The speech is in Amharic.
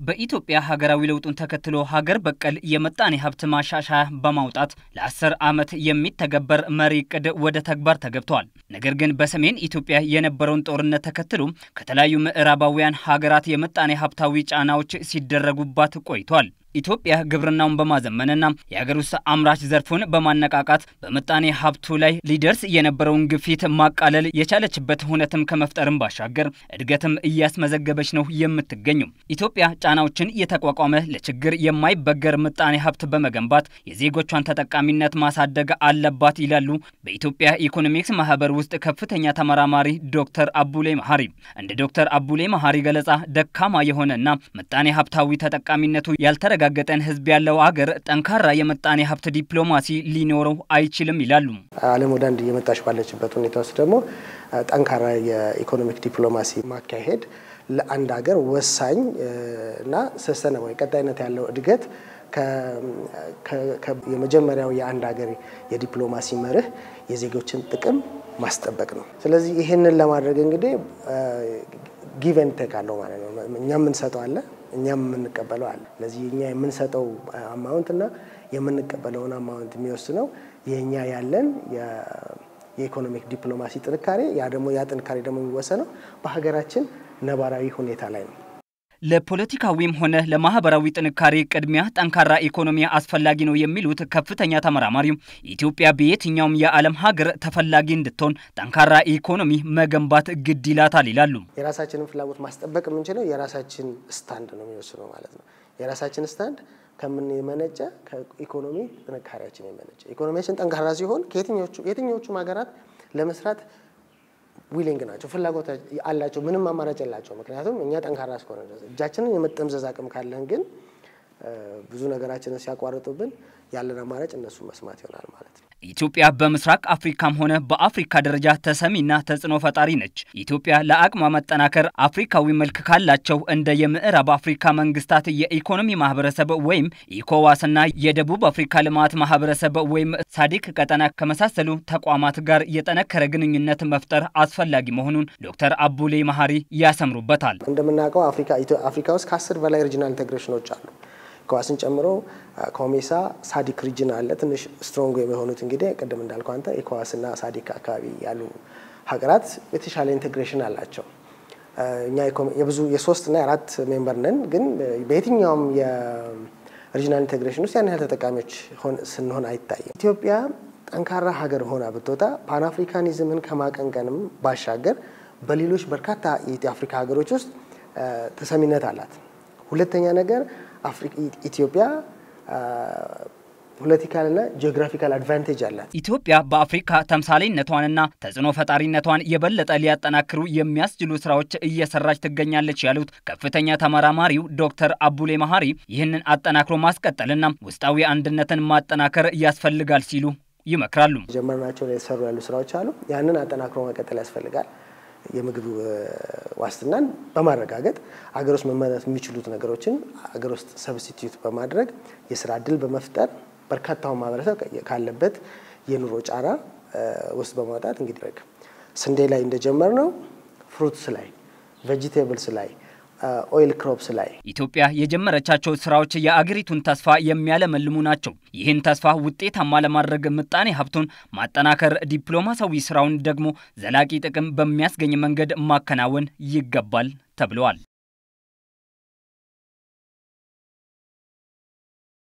በኢትዮጵያ ሀገራዊ ለውጡን ተከትሎ ሀገር በቀል የምጣኔ ሀብት ማሻሻያ በማውጣት ለአስር ዓመት የሚተገበር መሪ እቅድ ወደ ተግባር ተገብቷል። ነገር ግን በሰሜን ኢትዮጵያ የነበረውን ጦርነት ተከትሎ ከተለያዩ ምዕራባውያን ሀገራት የምጣኔ ሀብታዊ ጫናዎች ሲደረጉባት ቆይቷል። ኢትዮጵያ ግብርናውን በማዘመንና የሀገር ውስጥ አምራች ዘርፉን በማነቃቃት በምጣኔ ሀብቱ ላይ ሊደርስ የነበረውን ግፊት ማቃለል የቻለችበት ሁነትም ከመፍጠርም ባሻገር እድገትም እያስመዘገበች ነው የምትገኘው። ኢትዮጵያ ጫናዎችን የተቋቋመ ለችግር የማይበገር ምጣኔ ሀብት በመገንባት የዜጎቿን ተጠቃሚነት ማሳደግ አለባት ይላሉ በኢትዮጵያ ኢኮኖሚክስ ማህበር ውስጥ ከፍተኛ ተመራማሪ ዶክተር አቡሌ መሀሪ። እንደ ዶክተር አቡሌ መሀሪ ገለጻ ደካማ የሆነና ምጣኔ ሀብታዊ ተጠቃሚነቱ ያልተረ ገጠን ህዝብ ያለው አገር ጠንካራ የምጣኔ ሀብት ዲፕሎማሲ ሊኖረው አይችልም ይላሉ። ዓለም ወደ አንድ እየመጣች ባለችበት ሁኔታ ውስጥ ደግሞ ጠንካራ የ economic diplomacy ማካሄድ ለአንድ ሀገር ወሳኝ እና ሰስተናዊ ቀጣይነት ያለው እድገት የመጀመሪያው የአንድ ሀገር የዲፕሎማሲ መርህ የዜጎችን ጥቅም ማስጠበቅ ነው። ስለዚህ ይህንን ለማድረግ እንግዲህ give and take አለው ማለት ነው። እኛ የምንሰጠው አለ፣ እኛም የምንቀበለው አለ። ስለዚህ እኛ የምንሰጠው amount እና የምንቀበለውን amount የሚወስነው የእኛ ያለን የ economic diplomacy ጥንካሬ፣ ያ ደግሞ ያ ጥንካሬ ደግሞ የሚወሰነው በሀገራችን ነባራዊ ሁኔታ ላይ ነው። ለፖለቲካዊም ሆነ ለማህበራዊ ጥንካሬ ቅድሚያ ጠንካራ ኢኮኖሚ አስፈላጊ ነው የሚሉት ከፍተኛ ተመራማሪው ኢትዮጵያ በየትኛውም የዓለም ሀገር ተፈላጊ እንድትሆን ጠንካራ ኢኮኖሚ መገንባት ግድ ይላታል ይላሉ። የራሳችንን ፍላጎት ማስጠበቅ የምንችለው የራሳችን stand ነው የሚወስነው ማለት ነው። የራሳችን stand ከምን የመነጨ ከኢኮኖሚ ጥንካሬያችን የመነጨ ኢኮኖሚያችን ጠንካራ ሲሆን የትኞቹም ሀገራት ለመስራት willing ናቸው፣ ፍላጎት አላቸው። ምንም አማራጭ የላቸው። ምክንያቱም እኛ ጠንካራ እስከሆነ እጃችንን የመጠምዘዝ አቅም ካለን ግን ብዙ ነገራችንን ሲያቋርጡብን ያለን አማራጭ እነሱ መስማት ይሆናል ማለት ነው። ኢትዮጵያ በምስራቅ አፍሪካም ሆነ በአፍሪካ ደረጃ ተሰሚና ተጽዕኖ ፈጣሪ ነች። ኢትዮጵያ ለአቅሟ መጠናከር አፍሪካዊ መልክ ካላቸው እንደ የምዕራብ አፍሪካ መንግስታት የኢኮኖሚ ማህበረሰብ ወይም ኢኮዋስና የደቡብ አፍሪካ ልማት ማህበረሰብ ወይም ሳዲክ ቀጠና ከመሳሰሉ ተቋማት ጋር የጠነከረ ግንኙነት መፍጠር አስፈላጊ መሆኑን ዶክተር አቡሌ መሀሪ ያሰምሩበታል። እንደምናውቀው አፍሪካ ውስጥ ከአስር በላይ regional integration ኦች አሉ። ኢኮዋስን ጨምሮ ኮሜሳ ሳዲክ region አለ። ትንሽ strong የሆኑት እንግዲህ ቅድም እንዳልኩ አንተ ኢኮዋስና ሳዲክ አካባቢ ያሉ ሀገራት የተሻለ integration አላቸው። እኛ የብዙ የሶስትና የአራት member ነን፣ ግን በየትኛውም የ regional integration ውስጥ ያን ያህል ተጠቃሚዎች ስንሆን አይታይም። ኢትዮጵያ ጠንካራ ሀገር ሆና ብትወጣ ፓንአፍሪካኒዝምን ከማቀንቀንም ባሻገር በሌሎች በርካታ የአፍሪካ ሀገሮች ውስጥ ተሰሚነት አላት። ሁለተኛ ነገር ኢትዮጵያ political ና geographical advantage አላት። ኢትዮጵያ በአፍሪካ ተምሳሌነቷንና ተጽዕኖ ፈጣሪነቷን የበለጠ ሊያጠናክሩ የሚያስችሉ ስራዎች እየሰራች ትገኛለች ያሉት ከፍተኛ ተመራማሪው ዶክተር አቡሌ መሀሪ ይህንን አጠናክሮ ማስቀጠልና ውስጣዊ አንድነትን ማጠናከር ያስፈልጋል ሲሉ ይመክራሉ። ጀመርናቸው የተሰሩ ያሉ ስራዎች አሉ። ያንን አጠናክሮ መቀጠል ያስፈልጋል። የምግብ ዋስትናን በማረጋገጥ አገር ውስጥ መመረት የሚችሉት ነገሮችን አገር ውስጥ ሰብስቲቱት በማድረግ የስራ እድል በመፍጠር በርካታውን ማህበረሰብ ካለበት የኑሮ ጫና ውስጥ በማውጣት እንግዲህ ስንዴ ላይ እንደጀመር ነው ፍሩትስ ላይ vegetables ላይ oil crops ላይ ኢትዮጵያ የጀመረቻቸው ስራዎች የአገሪቱን ተስፋ የሚያለመልሙ ናቸው። ይህን ተስፋ ውጤታማ ለማድረግ ምጣኔ ሀብቱን ማጠናከር፣ ዲፕሎማሲያዊ ስራውን ደግሞ ዘላቂ ጥቅም በሚያስገኝ መንገድ ማከናወን ይገባል ተብሏል።